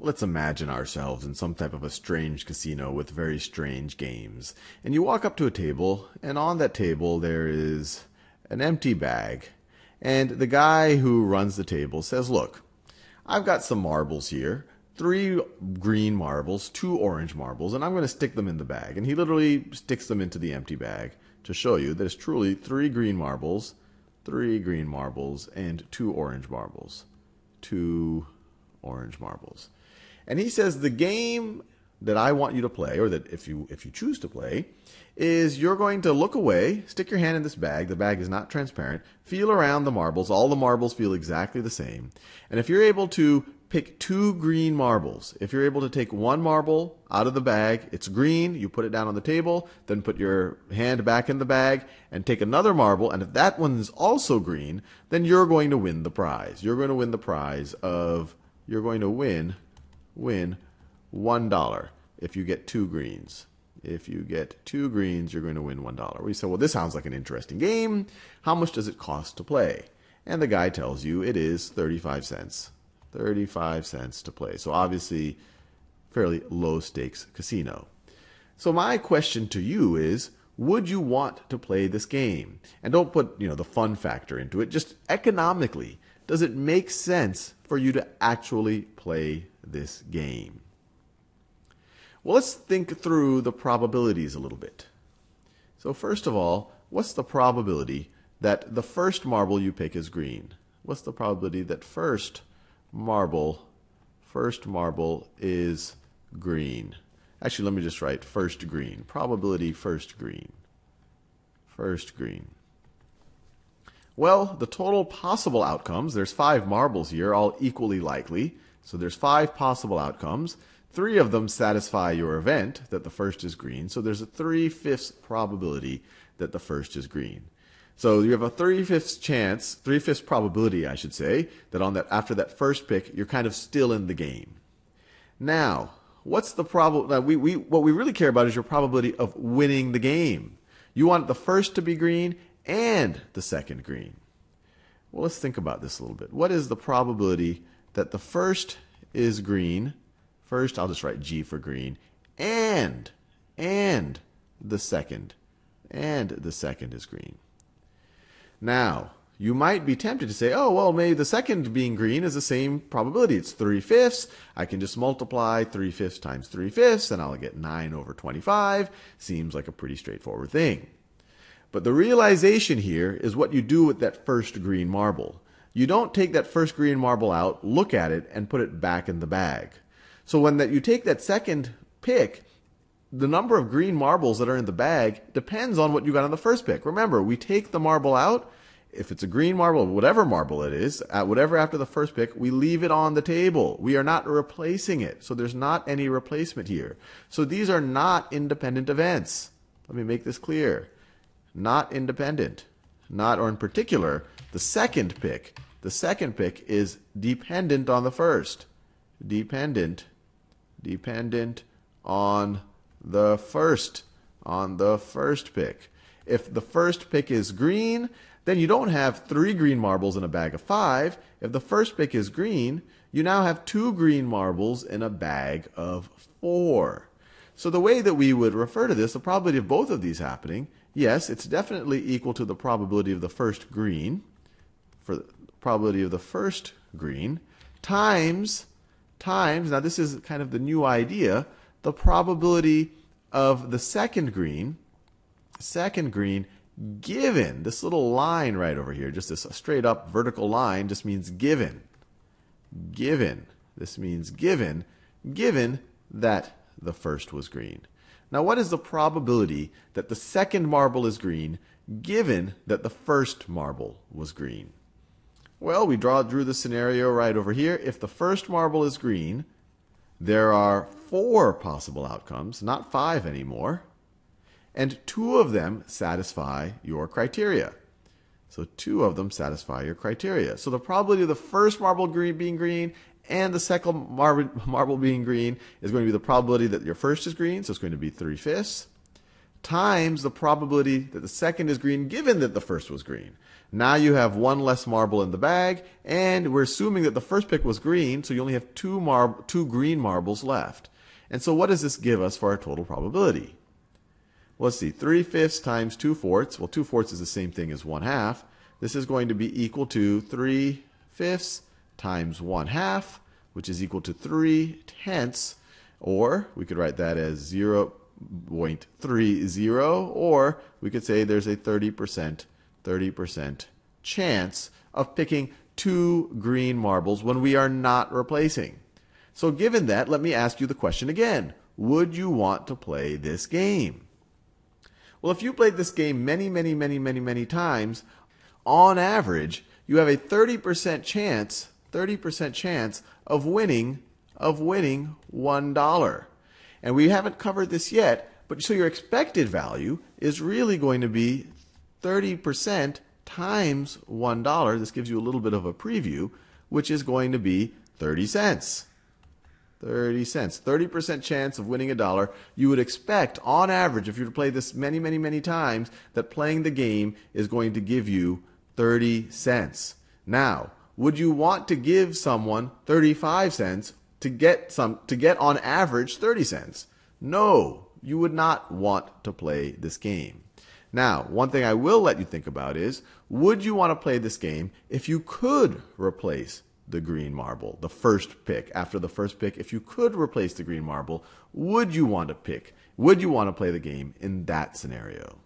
Let's imagine ourselves in some type of a strange casino with very strange games. And you walk up to a table, and on that table there is an empty bag. And the guy who runs the table says, Look, I've got some marbles here three green marbles, two orange marbles, and I'm going to stick them in the bag. And he literally sticks them into the empty bag to show you that it's truly three green marbles, three green marbles, and two orange marbles. Two orange marbles. And he says the game that I want you to play, or that if you if you choose to play, is you're going to look away, stick your hand in this bag. The bag is not transparent. Feel around the marbles. All the marbles feel exactly the same. And if you're able to pick two green marbles, if you're able to take one marble out of the bag, it's green, you put it down on the table, then put your hand back in the bag and take another marble, and if that one is also green, then you're going to win the prize. You're going to win the prize of you're going to win win $1 if you get two greens. If you get two greens, you're going to win $1. We say, well, this sounds like an interesting game. How much does it cost to play? And the guy tells you it is 35 cents. 35 cents to play. So obviously, fairly low stakes casino. So my question to you is, would you want to play this game? And don't put, you know, the fun factor into it. Just economically, does it make sense for you to actually play this game? Well, let's think through the probabilities a little bit. So first of all, what's the probability that the first marble you pick is green? What's the probability that first marble, first marble is green? Actually, let me just write first green. Probability first green. First green. Well, the total possible outcomes, there's five marbles here, all equally likely. So there's five possible outcomes. Three of them satisfy your event that the first is green. So there's a three-fifths probability that the first is green. So you have a three-fifths chance, three-fifths probability, I should say, that on that after that first pick, you're kind of still in the game. Now, what's the problem? We, we, what we really care about is your probability of winning the game. You want the first to be green and the second green. Well, let's think about this a little bit. What is the probability that the first is green? First, I'll just write G for green, and and the second, and the second is green. Now, you might be tempted to say, oh, well, maybe the second being green is the same probability. It's 3 fifths. I can just multiply 3 fifths times 3 fifths, and I'll get 9 over 25. Seems like a pretty straightforward thing. But the realization here is what you do with that first green marble. You don't take that first green marble out, look at it, and put it back in the bag. So when that you take that second pick, the number of green marbles that are in the bag depends on what you got on the first pick. Remember, we take the marble out. If it's a green marble, whatever marble it is, at whatever after the first pick, we leave it on the table. We are not replacing it. So there's not any replacement here. So these are not independent events. Let me make this clear not independent. Not, or in particular, the second pick. The second pick is dependent on the first. Dependent, dependent on the first, on the first pick. If the first pick is green, then you don't have three green marbles in a bag of five. If the first pick is green, you now have two green marbles in a bag of four. So the way that we would refer to this, the probability of both of these happening, yes, it's definitely equal to the probability of the first green, for the probability of the first green, times, times, now this is kind of the new idea, the probability of the second green, second green, given this little line right over here, just this straight up vertical line just means given. Given. This means given, given that the first was green. Now, what is the probability that the second marble is green given that the first marble was green? Well, we draw, drew the scenario right over here. If the first marble is green, there are four possible outcomes, not five anymore, and two of them satisfy your criteria. So two of them satisfy your criteria. So the probability of the first marble green being green and the second marble, marble being green is going to be the probability that your first is green, so it's going to be 3 fifths, times the probability that the second is green given that the first was green. Now you have one less marble in the bag, and we're assuming that the first pick was green, so you only have two, mar- two green marbles left. And so what does this give us for our total probability? Well, let's see, 3 fifths times 2 fourths. Well, 2 fourths is the same thing as 1 half. This is going to be equal to 3 fifths times 1 half, which is equal to 3 tenths, or we could write that as 0.30, or we could say there's a 30% 30% chance of picking two green marbles when we are not replacing. So given that, let me ask you the question again. Would you want to play this game? Well, if you played this game many, many, many, many, many times, on average, you have a 30% chance, 30% chance of winning of winning $1. And we haven't covered this yet, but so your expected value is really going to be 30% times $1. This gives you a little bit of a preview, which is going to be 30 cents. 30 cents. 30% chance of winning a dollar. You would expect, on average, if you were to play this many, many, many times, that playing the game is going to give you 30 cents. Now, would you want to give someone 35 cents to get some to get on average 30 cents? No, you would not want to play this game. Now, one thing I will let you think about is would you want to play this game if you could replace the green marble, the first pick? After the first pick, if you could replace the green marble, would you want to pick? Would you want to play the game in that scenario?